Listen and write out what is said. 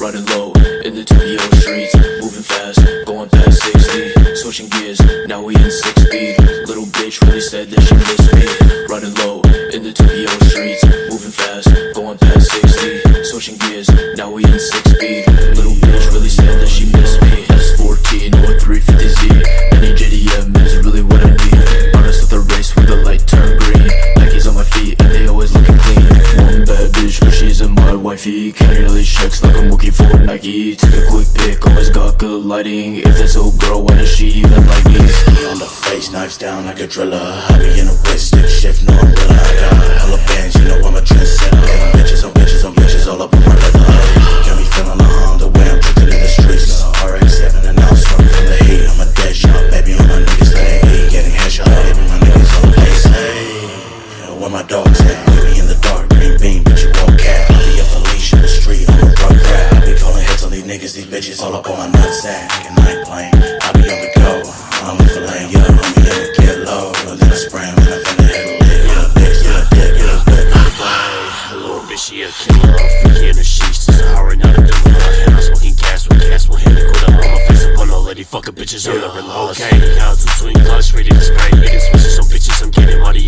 Running low in the Tokyo streets, moving fast, going past 60. Switching gears, now we in six speed. Little bitch really said that she missed me. Running low wifey. Counting all these like I'm working for Nike. Took a quick pic, always got good lighting. If this old girl, why does she even like me? Me on the face, knives down like a driller. I be in a wrist, stick shift, no umbrella. I got hella bands, you know I'm a It's all up on my nutsack, and I ain't playing. I be on the go, I'm with the lane, yo. Let me ever get low, A little I spray him, and I finna hit a lick. Get a dick, get a dick, get a little bitch, she a killer, off the kid, and she's just hiring out of the river. And I'm smoking gas, with gas with hit put up on my face, up on all lady fucking bitches, on the real Okay, now two swing clutch, ready to spray. Hitting switches on bitches, I'm getting money.